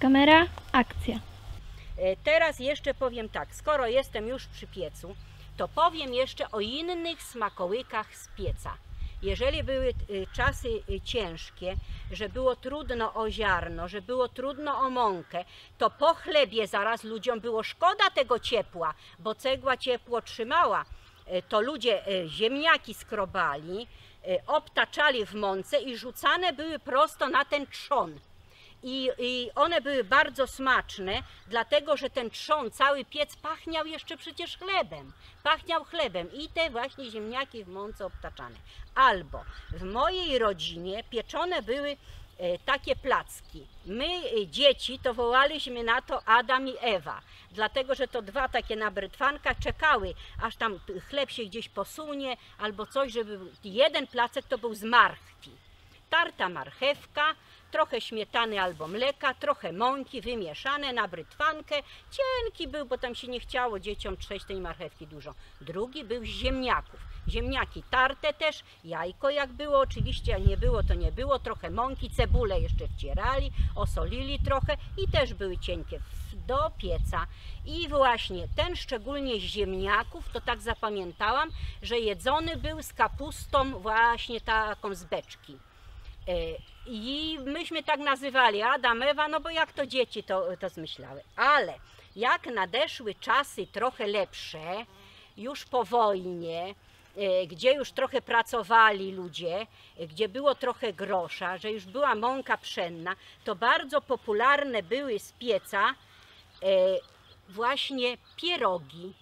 Kamera, akcja. E, Teraz jeszcze powiem tak, skoro jestem już przy piecu, to powiem jeszcze o innych smakołykach z pieca. Jeżeli były y, czasy y, ciężkie, że było trudno o ziarno, że było trudno o mąkę, to po chlebie zaraz ludziom było szkoda tego ciepła, bo cegła ciepło trzymała. E, To ludzie e, ziemniaki skrobali, e, obtaczali w mące i rzucane były prosto na ten trzon. I, I one były bardzo smaczne, dlatego że ten trzon, cały piec pachniał jeszcze przecież chlebem. Pachniał chlebem i te właśnie ziemniaki w mące obtaczane. Albo w mojej rodzinie pieczone były e, takie placki. My, e, dzieci, to wołaliśmy na to Adam i Ewa, dlatego że to dwa takie na brytwankach czekały, aż tam chleb się gdzieś posunie albo coś, żeby jeden placek to był z marchwi tarta marchewka, trochę śmietany albo mleka, trochę mąki wymieszane na brytwankę. Cienki był, bo tam się nie chciało dzieciom trzeć tej marchewki dużo. Drugi był z ziemniaków. Ziemniaki tarte też, jajko jak było, oczywiście jak nie było to nie było, trochę mąki, cebulę jeszcze wcierali, osolili trochę i też były cienkie do pieca. I właśnie ten szczególnie z ziemniaków, to tak zapamiętałam, że jedzony był z kapustą właśnie taką z beczki. E, I myśmy tak nazywali Adam, Ewa, no bo jak to dzieci to, to zmyślały. Ale jak nadeszły czasy trochę lepsze, już po wojnie, e, gdzie już trochę pracowali ludzie, gdzie było trochę grosza, że już była mąka pszenna, to bardzo popularne były z pieca e, właśnie pierogi.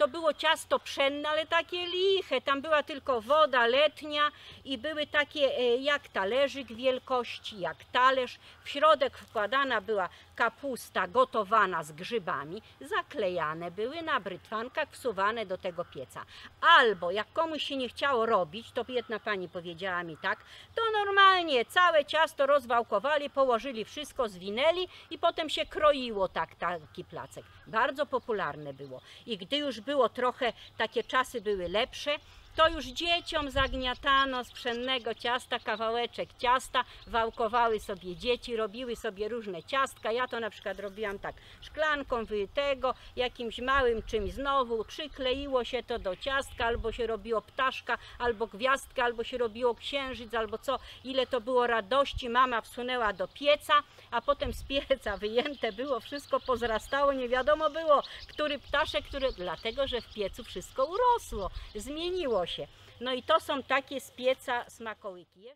To było ciasto pszenne, ale takie liche. Tam była tylko woda letnia i były takie e, jak talerzyk wielkości, jak talerz. W środek wkładana była kapusta gotowana z grzybami, zaklejane były na brytwankach, wsuwane do tego pieca. Albo jak komuś się nie chciało robić, to jedna pani powiedziała mi tak, to normalnie całe ciasto rozwałkowali, położyli wszystko, zwinęli i potem się kroiło tak taki placek. Bardzo popularne było. I gdy już było trochę, takie czasy były lepsze, to już dzieciom zagniatano z pszennego ciasta kawałeczek ciasta, wałkowały sobie dzieci, robiły sobie różne ciastka. Ja to na przykład robiłam tak, szklanką wytego, jakimś małym czymś znowu, przykleiło się to do ciastka, albo się robiło ptaszka, albo gwiazdka, albo się robiło księżyc, albo co. Ile to było radości, mama wsunęła do pieca, a potem z pieca wyjęte było, wszystko pozrastało, nie wiadomo było, który ptaszek, który, dlatego że w piecu wszystko urosło, zmieniło się. No i to są takie z pieca smakołyki.